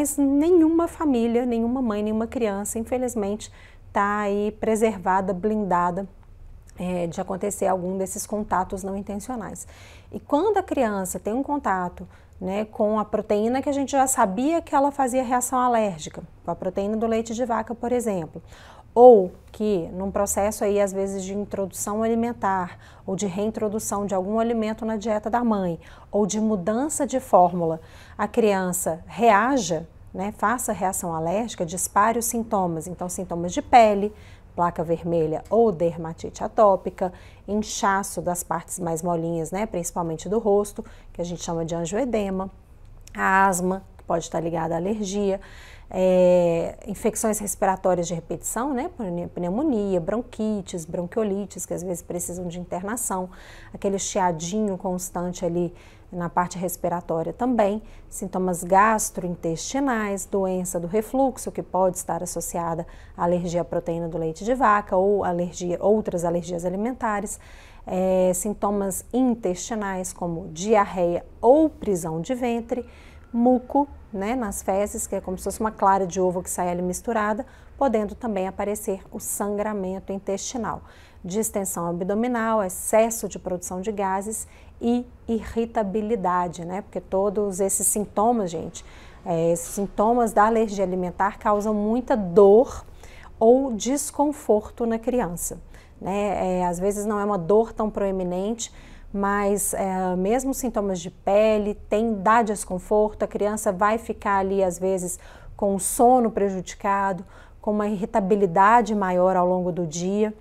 Mas nenhuma família, nenhuma mãe, nenhuma criança, infelizmente, está aí preservada, blindada é, de acontecer algum desses contatos não intencionais. E quando a criança tem um contato né, com a proteína que a gente já sabia que ela fazia reação alérgica, com a proteína do leite de vaca, por exemplo, ou que num processo aí às vezes de introdução alimentar ou de reintrodução de algum alimento na dieta da mãe ou de mudança de fórmula, a criança reaja, né, faça reação alérgica, dispare os sintomas, então sintomas de pele, placa vermelha ou dermatite atópica, inchaço das partes mais molinhas, né, principalmente do rosto, que a gente chama de angioedema, asma, que pode estar ligada à alergia, é, infecções respiratórias de repetição, né, pneumonia, bronquites, bronquiolites, que às vezes precisam de internação, aquele chiadinho constante ali na parte respiratória também, sintomas gastrointestinais, doença do refluxo, que pode estar associada à alergia à proteína do leite de vaca ou alergia, outras alergias alimentares, é, sintomas intestinais como diarreia ou prisão de ventre, muco né, nas fezes, que é como se fosse uma clara de ovo que sai ali misturada, podendo também aparecer o sangramento intestinal, distensão abdominal, excesso de produção de gases e irritabilidade, né? Porque todos esses sintomas, gente, é, esses sintomas da alergia alimentar causam muita dor ou desconforto na criança, né? É, às vezes não é uma dor tão proeminente, mas é, mesmo sintomas de pele tem dá desconforto, a criança vai ficar ali às vezes com o sono prejudicado, com uma irritabilidade maior ao longo do dia.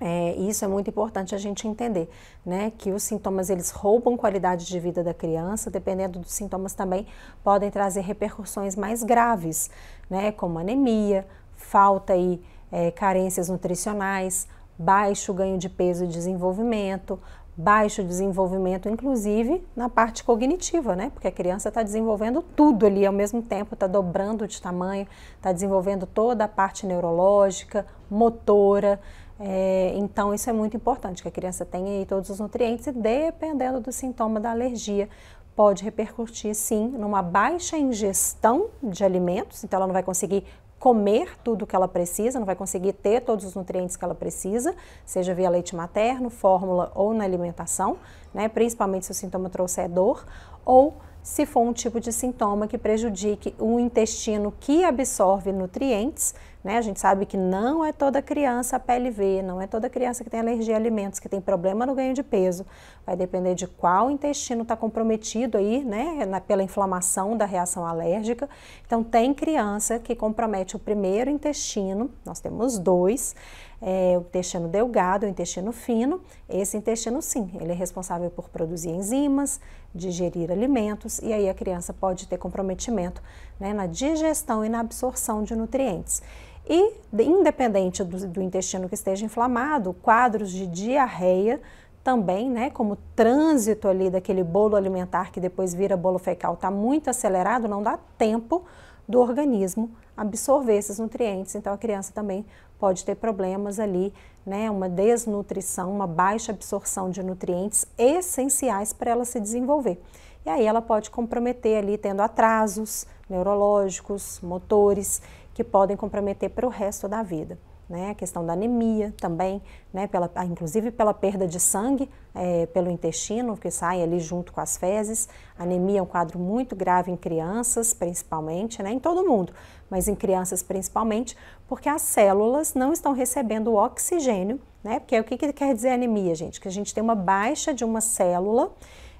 É, isso é muito importante a gente entender, né? Que os sintomas eles roubam qualidade de vida da criança, dependendo dos sintomas também podem trazer repercussões mais graves, né? Como anemia, falta e é, carências nutricionais, baixo ganho de peso e desenvolvimento, baixo desenvolvimento, inclusive na parte cognitiva, né? Porque a criança está desenvolvendo tudo ali ao mesmo tempo, está dobrando de tamanho, está desenvolvendo toda a parte neurológica, motora. É, então, isso é muito importante, que a criança tenha aí todos os nutrientes e, dependendo do sintoma da alergia, pode repercutir sim numa baixa ingestão de alimentos, então ela não vai conseguir comer tudo que ela precisa, não vai conseguir ter todos os nutrientes que ela precisa, seja via leite materno, fórmula ou na alimentação, né, principalmente se o sintoma trouxer dor, ou se for um tipo de sintoma que prejudique o intestino que absorve nutrientes, né? A gente sabe que não é toda criança PLV, não é toda criança que tem alergia a alimentos, que tem problema no ganho de peso. Vai depender de qual intestino está comprometido aí, né? Na, pela inflamação da reação alérgica. Então, tem criança que compromete o primeiro intestino, nós temos dois, é, o intestino delgado, o intestino fino. Esse intestino, sim, ele é responsável por produzir enzimas, digerir alimentos e aí a criança pode ter comprometimento né, na digestão e na absorção de nutrientes. E, independente do, do intestino que esteja inflamado, quadros de diarreia também, né, como trânsito ali daquele bolo alimentar que depois vira bolo fecal, está muito acelerado, não dá tempo do organismo absorver esses nutrientes. Então a criança também pode ter problemas ali, né, uma desnutrição, uma baixa absorção de nutrientes essenciais para ela se desenvolver. E aí ela pode comprometer ali tendo atrasos neurológicos, motores, que podem comprometer para o resto da vida né? A questão da anemia também, né? Pela, inclusive pela perda de sangue é, pelo intestino, que sai ali junto com as fezes. anemia é um quadro muito grave em crianças, principalmente, né? Em todo mundo, mas em crianças principalmente, porque as células não estão recebendo o oxigênio, né? Porque o que, que quer dizer anemia, gente? Que a gente tem uma baixa de uma célula,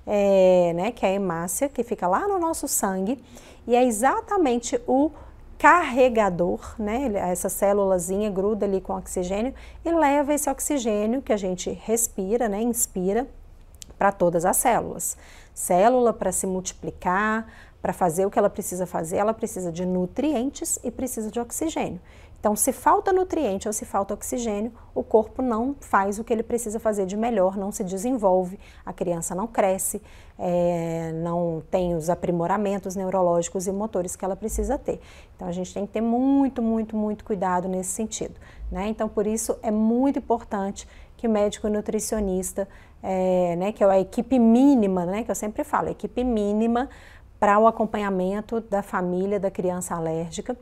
é, né? Que é a hemácia, que fica lá no nosso sangue, e é exatamente o carregador, né? Essa célulazinha gruda ali com oxigênio e leva esse oxigênio que a gente respira, né? Inspira para todas as células. Célula para se multiplicar, para fazer o que ela precisa fazer, ela precisa de nutrientes e precisa de oxigênio. Então, se falta nutriente ou se falta oxigênio, o corpo não faz o que ele precisa fazer de melhor, não se desenvolve, a criança não cresce, é, não tem os aprimoramentos neurológicos e motores que ela precisa ter. Então, a gente tem que ter muito, muito, muito cuidado nesse sentido. Né? Então, por isso é muito importante que médico nutricionista, é, né, que é a equipe mínima, né, que eu sempre falo, equipe mínima para o acompanhamento da família da criança alérgica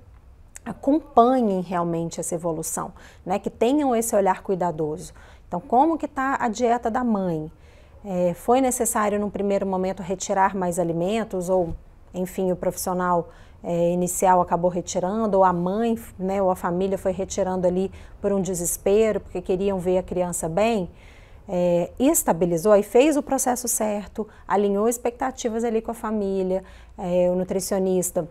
acompanhem realmente essa evolução, né? que tenham esse olhar cuidadoso. Então, como que está a dieta da mãe? É, foi necessário, num primeiro momento, retirar mais alimentos ou, enfim, o profissional é, inicial acabou retirando, ou a mãe, né, ou a família foi retirando ali por um desespero, porque queriam ver a criança bem, é, estabilizou e fez o processo certo, alinhou expectativas ali com a família, é, o nutricionista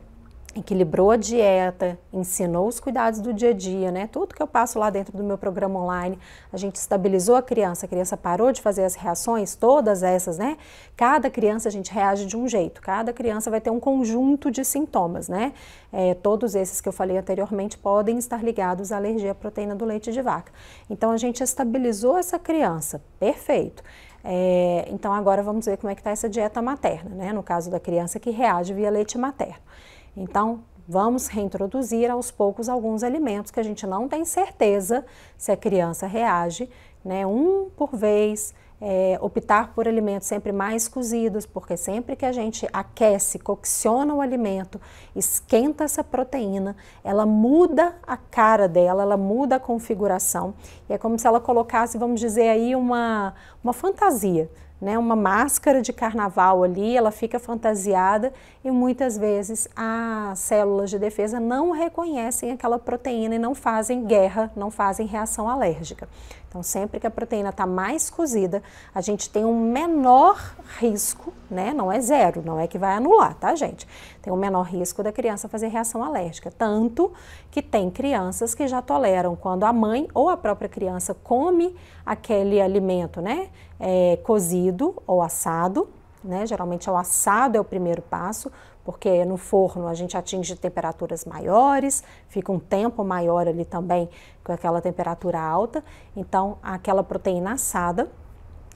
equilibrou a dieta, ensinou os cuidados do dia a dia, né? Tudo que eu passo lá dentro do meu programa online, a gente estabilizou a criança, a criança parou de fazer as reações, todas essas, né? Cada criança a gente reage de um jeito, cada criança vai ter um conjunto de sintomas, né? É, todos esses que eu falei anteriormente podem estar ligados à alergia à proteína do leite de vaca. Então a gente estabilizou essa criança, perfeito. É, então agora vamos ver como é que está essa dieta materna, né? No caso da criança que reage via leite materno. Então, vamos reintroduzir aos poucos alguns alimentos que a gente não tem certeza se a criança reage, né? Um por vez, é, optar por alimentos sempre mais cozidos, porque sempre que a gente aquece, cocciona o alimento, esquenta essa proteína, ela muda a cara dela, ela muda a configuração. E é como se ela colocasse, vamos dizer aí, uma, uma fantasia né, uma máscara de carnaval ali, ela fica fantasiada e muitas vezes as células de defesa não reconhecem aquela proteína e não fazem guerra, não fazem reação alérgica. Então, sempre que a proteína está mais cozida, a gente tem um menor risco, né? Não é zero, não é que vai anular, tá, gente? Tem um menor risco da criança fazer reação alérgica. Tanto que tem crianças que já toleram quando a mãe ou a própria criança come aquele alimento, né? É, cozido ou assado, né? Geralmente o assado é o primeiro passo, porque no forno a gente atinge temperaturas maiores, fica um tempo maior ali também com aquela temperatura alta, então aquela proteína assada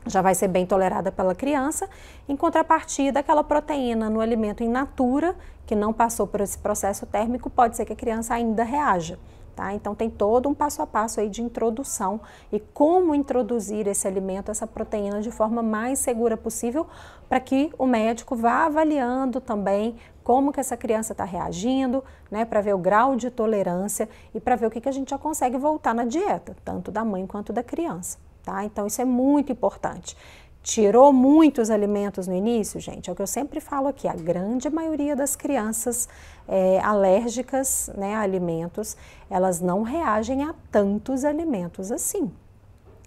já vai ser bem tolerada pela criança, em contrapartida, aquela proteína no alimento in natura, que não passou por esse processo térmico, pode ser que a criança ainda reaja. Tá? Então tem todo um passo a passo aí de introdução e como introduzir esse alimento, essa proteína de forma mais segura possível, para que o médico vá avaliando também como que essa criança está reagindo, né, para ver o grau de tolerância e para ver o que, que a gente já consegue voltar na dieta, tanto da mãe quanto da criança. Tá? Então isso é muito importante. Tirou muitos alimentos no início, gente, é o que eu sempre falo aqui, a grande maioria das crianças é, alérgicas né, a alimentos, elas não reagem a tantos alimentos assim.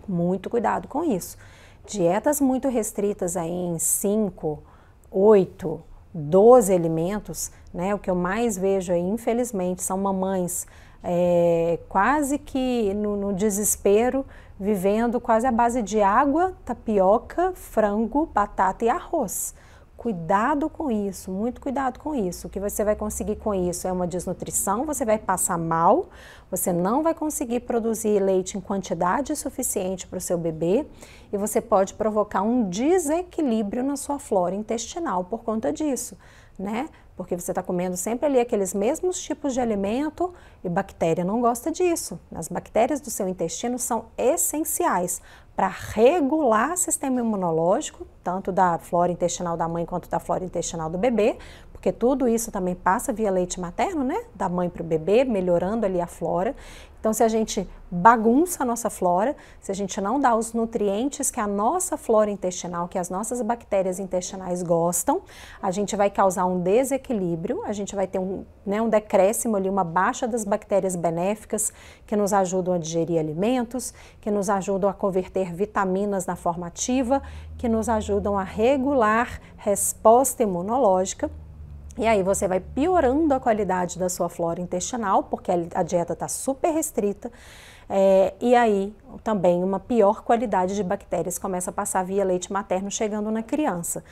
Muito cuidado com isso. Dietas muito restritas aí em 5, 8, 12 alimentos, né, o que eu mais vejo aí, infelizmente, são mamães é, quase que no, no, desespero, vivendo quase à base de água, tapioca, frango, batata e arroz. Cuidado com isso, muito cuidado com isso. O que você vai conseguir com isso é uma desnutrição, você vai passar mal, você não vai conseguir produzir leite em quantidade suficiente para o seu bebê e você pode provocar um desequilíbrio na sua flora intestinal por conta disso, né? Porque você está comendo sempre ali aqueles mesmos tipos de alimento e bactéria não gosta disso. As bactérias do seu intestino são essenciais para regular o sistema imunológico, tanto da flora intestinal da mãe quanto da flora intestinal do bebê, porque tudo isso também passa via leite materno, né? Da mãe para o bebê, melhorando ali a flora. Então, se a gente bagunça a nossa flora, se a gente não dá os nutrientes que a nossa flora intestinal, que as nossas bactérias intestinais gostam, a gente vai causar um desequilíbrio, a gente vai ter um, né, um decréscimo ali, uma baixa das bactérias benéficas que nos ajudam a digerir alimentos, que nos ajudam a converter vitaminas na forma ativa, que nos ajudam a regular resposta imunológica e aí você vai piorando a qualidade da sua flora intestinal, porque a dieta está super restrita. É, e aí também uma pior qualidade de bactérias começa a passar via leite materno chegando na criança.